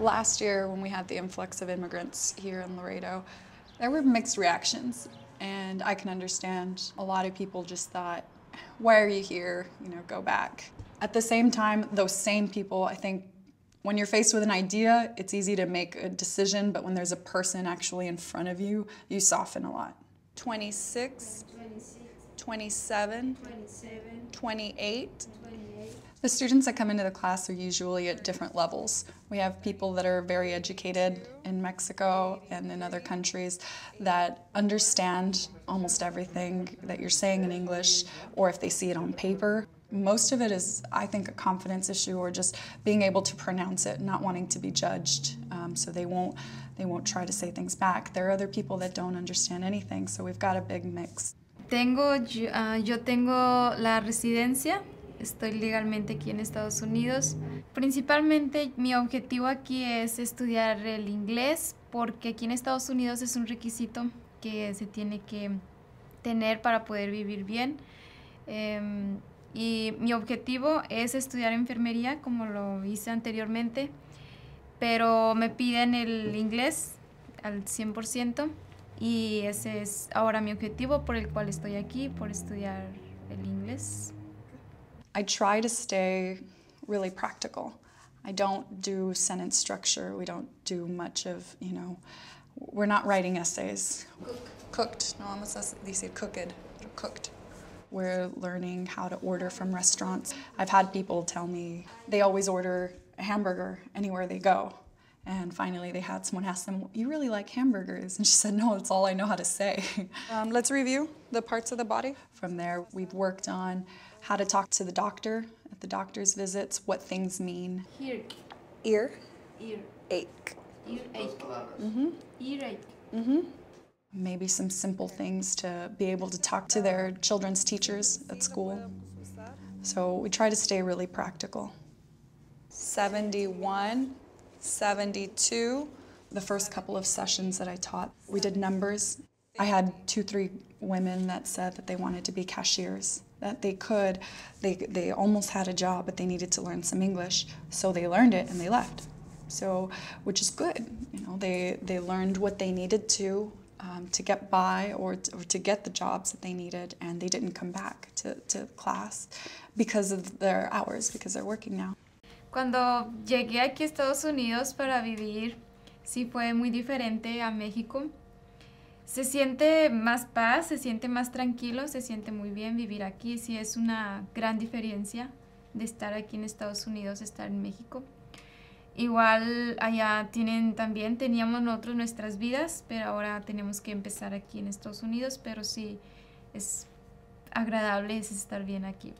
Last year, when we had the influx of immigrants here in Laredo, there were mixed reactions. And I can understand a lot of people just thought, why are you here? You know, go back. At the same time, those same people, I think, when you're faced with an idea, it's easy to make a decision, but when there's a person actually in front of you, you soften a lot. 26, 27, 28. The students that come into the class are usually at different levels. We have people that are very educated in Mexico and in other countries that understand almost everything that you're saying in English, or if they see it on paper. Most of it is, I think, a confidence issue or just being able to pronounce it, not wanting to be judged. Um, so they won't, they won't try to say things back. There are other people that don't understand anything, so we've got a big mix. Tengo, uh, yo tengo la residencia estoy legalmente aquí en Estados Unidos. Principalmente mi objetivo aquí es estudiar el inglés porque aquí en Estados Unidos es un requisito que se tiene que tener para poder vivir bien. Em, y mi objetivo es estudiar enfermería como lo hice anteriormente, pero me piden el inglés al 100% y ese es ahora mi objetivo por el cual estoy aquí, por estudiar el inglés. I try to stay really practical. I don't do sentence structure. We don't do much of, you know, we're not writing essays. Cooked. No vamos a decir cooked, cooked. We're learning how to order from restaurants. I've had people tell me they always order a hamburger anywhere they go. And finally, they had someone ask them, You really like hamburgers? And she said, No, it's all I know how to say. Um, let's review the parts of the body. From there, we've worked on how to talk to the doctor at the doctor's visits, what things mean. Here. Ear. Ear. Ache. Ear ache. Mm-hmm. Ear ache. Mm-hmm. Maybe some simple things to be able to talk to their children's teachers at school. So we try to stay really practical. 71, 72. The first couple of sessions that I taught, we did numbers. I had two, three women that said that they wanted to be cashiers that they could. They, they almost had a job, but they needed to learn some English. So they learned it and they left. So, which is good. You know, they, they learned what they needed to um, to get by or to, or to get the jobs that they needed, and they didn't come back to, to class because of their hours, because they're working now. Cuando llegué aquí a Estados Unidos para vivir, sí fue muy diferente a México. Se siente más paz, se siente más tranquilo, se siente muy bien vivir aquí. Sí es una gran diferencia de estar aquí en Estados Unidos, estar en México. Igual allá tienen también, teníamos nosotros nuestras vidas, pero ahora tenemos que empezar aquí en Estados Unidos, pero sí es agradable es estar bien aquí.